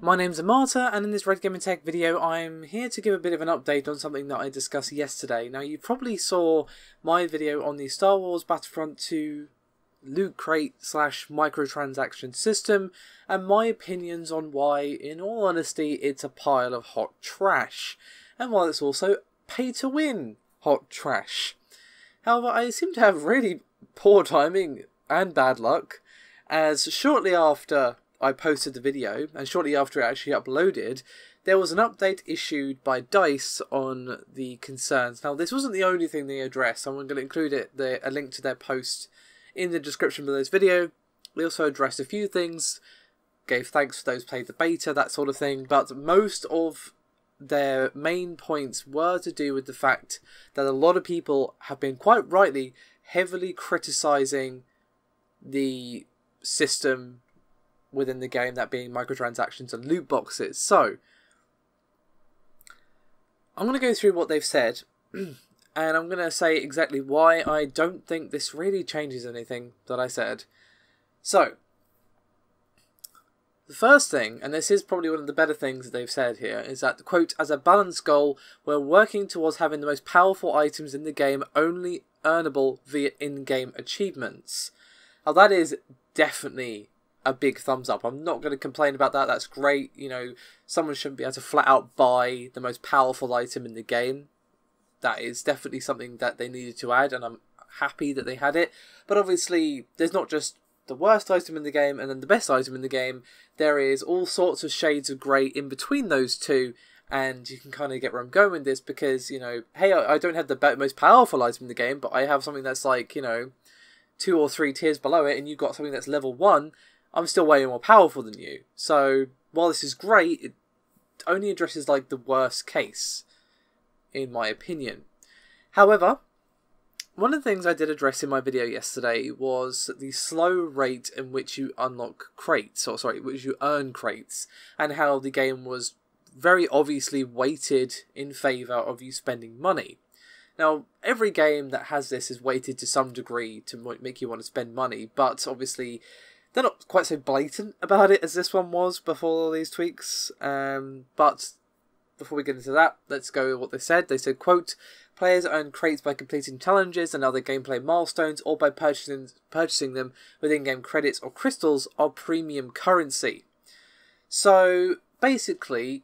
My name's Amata, and in this Red Gaming Tech video, I'm here to give a bit of an update on something that I discussed yesterday. Now, you probably saw my video on the Star Wars Battlefront 2 loot crate slash microtransaction system, and my opinions on why, in all honesty, it's a pile of hot trash, and while it's also pay to win hot trash. However, I seem to have really poor timing and bad luck, as shortly after I posted the video, and shortly after it actually uploaded, there was an update issued by DICE on the concerns. Now, this wasn't the only thing they addressed, so I'm going to include it, the, a link to their post in the description below this video. They also addressed a few things, gave thanks for those played the beta, that sort of thing, but most of their main points were to do with the fact that a lot of people have been quite rightly heavily criticizing the system within the game, that being microtransactions and loot boxes. So, I'm going to go through what they've said, and I'm going to say exactly why I don't think this really changes anything that I said. So, the first thing, and this is probably one of the better things that they've said here, is that, quote, as a balanced goal, we're working towards having the most powerful items in the game only earnable via in game achievements. Now, that is definitely a big thumbs up. I'm not going to complain about that. That's great. You know, someone shouldn't be able to flat out buy the most powerful item in the game. That is definitely something that they needed to add, and I'm happy that they had it. But obviously, there's not just the worst item in the game and then the best item in the game. There is all sorts of shades of grey in between those two, and you can kind of get where I'm going with this because, you know, hey, I don't have the most powerful item in the game, but I have something that's like, you know, two or three tiers below it, and you've got something that's level one I'm still way more powerful than you. So while this is great, it only addresses like the worst case, in my opinion. However, one of the things I did address in my video yesterday was the slow rate in which you unlock crates, or sorry, which you earn crates, and how the game was very obviously weighted in favour of you spending money. Now, every game that has this is weighted to some degree to make you want to spend money, but obviously they're not quite so blatant about it as this one was before all these tweaks. Um, but before we get into that, let's go with what they said. They said, quote, players earn crates by completing challenges and other gameplay milestones or by purchasing, purchasing them with in-game credits or crystals or premium currency. So basically,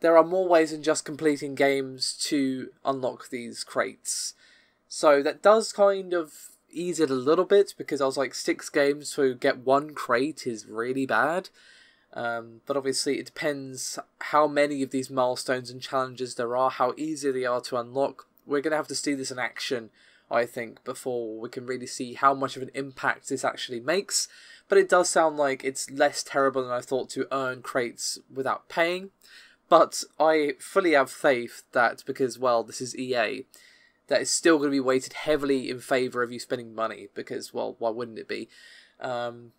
there are more ways than just completing games to unlock these crates. So that does kind of ease it a little bit because I was like six games to get one crate is really bad. Um, but obviously, it depends how many of these milestones and challenges there are, how easy they are to unlock. We're going to have to see this in action, I think, before we can really see how much of an impact this actually makes. But it does sound like it's less terrible than I thought to earn crates without paying. But I fully have faith that because, well, this is EA, that is still going to be weighted heavily in favour of you spending money because, well, why wouldn't it be? Um,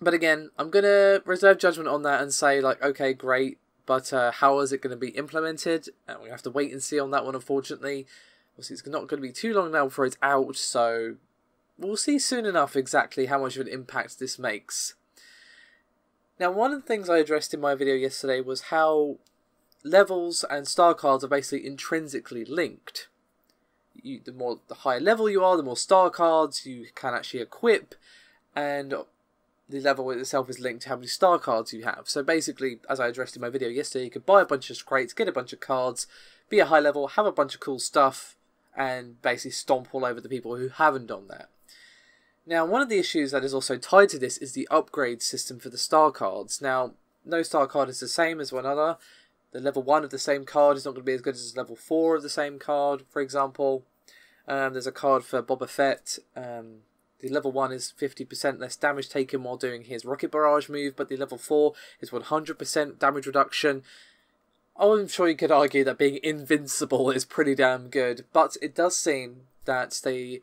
but again, I'm going to reserve judgment on that and say, like, okay, great, but uh, how is it going to be implemented? And we have to wait and see on that one, unfortunately. Obviously, it's not going to be too long now before it's out, so we'll see soon enough exactly how much of an impact this makes. Now, one of the things I addressed in my video yesterday was how levels and star cards are basically intrinsically linked you, the more the higher level you are, the more star cards you can actually equip, and the level itself is linked to how many star cards you have. So basically, as I addressed in my video yesterday, you could buy a bunch of crates, get a bunch of cards, be a high level, have a bunch of cool stuff, and basically stomp all over the people who haven't done that. Now, one of the issues that is also tied to this is the upgrade system for the star cards. Now, no star card is the same as one other. The level 1 of the same card is not going to be as good as level 4 of the same card, for example. Um, there's a card for Boba Fett. Um, the level 1 is 50% less damage taken while doing his Rocket Barrage move, but the level 4 is 100% damage reduction. I'm sure you could argue that being invincible is pretty damn good, but it does seem that they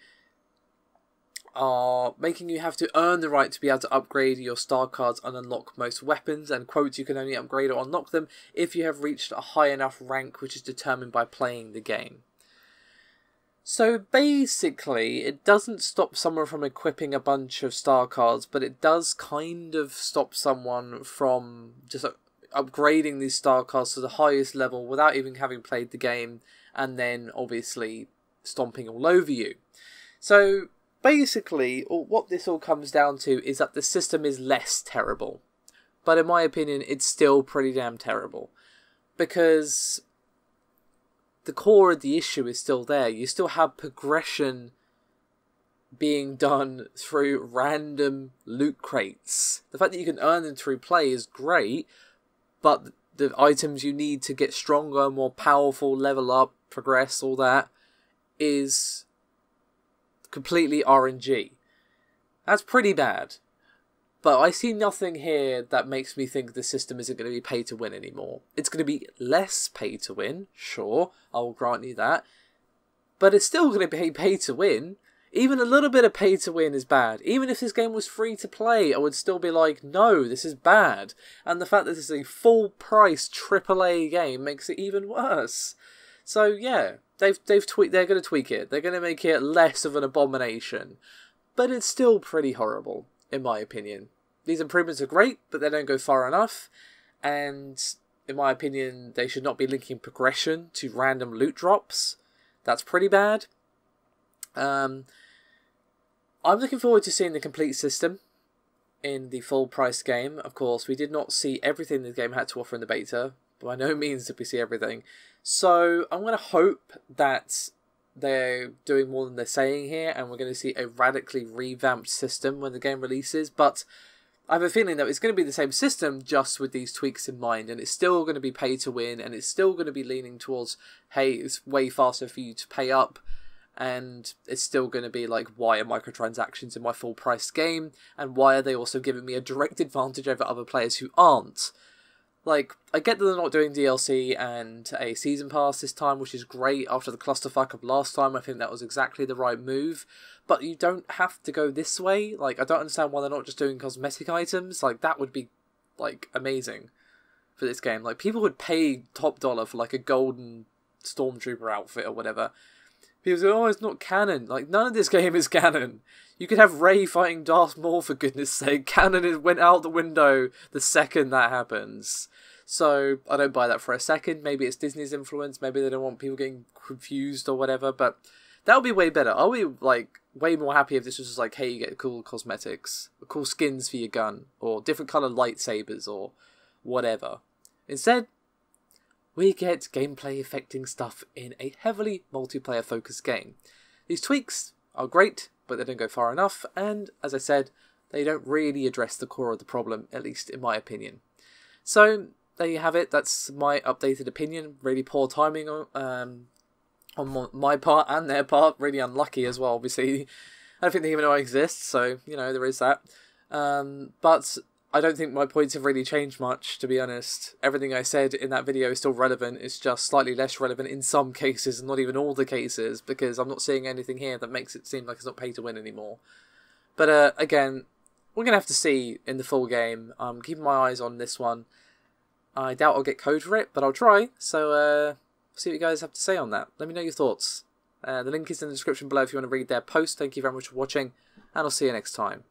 are making you have to earn the right to be able to upgrade your star cards and unlock most weapons, and quotes you can only upgrade or unlock them if you have reached a high enough rank which is determined by playing the game. So basically, it doesn't stop someone from equipping a bunch of star cards, but it does kind of stop someone from just upgrading these star cards to the highest level without even having played the game, and then obviously stomping all over you. So basically, what this all comes down to is that the system is less terrible. But in my opinion, it's still pretty damn terrible. Because the core of the issue is still there. You still have progression being done through random loot crates. The fact that you can earn them through play is great, but the items you need to get stronger, more powerful, level up, progress, all that is completely RNG. That's pretty bad. But I see nothing here that makes me think the system isn't going to be pay to win anymore. It's going to be less pay to win, sure, I will grant you that. But it's still going to be pay to win. Even a little bit of pay to win is bad. Even if this game was free to play, I would still be like, no, this is bad. And the fact that this is a full price AAA game makes it even worse. So yeah, they've they've tweaked. They're going to tweak it. They're going to make it less of an abomination, but it's still pretty horrible in my opinion. These improvements are great, but they don't go far enough, and in my opinion, they should not be linking progression to random loot drops. That's pretty bad. Um, I'm looking forward to seeing the complete system in the full price game. Of course, we did not see everything the game had to offer in the beta. By no means did we see everything. So I'm going to hope that they're doing more than they're saying here, and we're going to see a radically revamped system when the game releases. But I have a feeling that it's going to be the same system, just with these tweaks in mind, and it's still going to be pay to win, and it's still going to be leaning towards, hey, it's way faster for you to pay up, and it's still going to be like, why are microtransactions in my full price game, and why are they also giving me a direct advantage over other players who aren't? Like, I get that they're not doing DLC and a season pass this time, which is great after the clusterfuck of last time. I think that was exactly the right move. But you don't have to go this way. Like, I don't understand why they're not just doing cosmetic items. Like, that would be, like, amazing for this game. Like, people would pay top dollar for, like, a golden stormtrooper outfit or whatever. People say, oh, it's not canon. Like, none of this game is canon. You could have Rey fighting Darth Maul, for goodness sake. Canon went out the window the second that happens. So I don't buy that for a second. Maybe it's Disney's influence. Maybe they don't want people getting confused or whatever. But that would be way better. I'll be like way more happy if this was just like, hey, you get cool cosmetics, cool skins for your gun, or different color lightsabers, or whatever. Instead, we get gameplay affecting stuff in a heavily multiplayer focused game. These tweaks are great, but they don't go far enough, and as I said, they don't really address the core of the problem, at least in my opinion. So there you have it. That's my updated opinion. Really poor timing um, on my part and their part. Really unlucky as well. Obviously, I don't think they even know I exist, so you know there is that. Um, but I don't think my points have really changed much, to be honest. Everything I said in that video is still relevant. It's just slightly less relevant in some cases, and not even all the cases, because I'm not seeing anything here that makes it seem like it's not pay to win anymore. But uh, again, we're gonna have to see in the full game. I'm keeping my eyes on this one. I doubt I'll get code for it, but I'll try. So, uh, see what you guys have to say on that. Let me know your thoughts. Uh, the link is in the description below if you want to read their post. Thank you very much for watching, and I'll see you next time.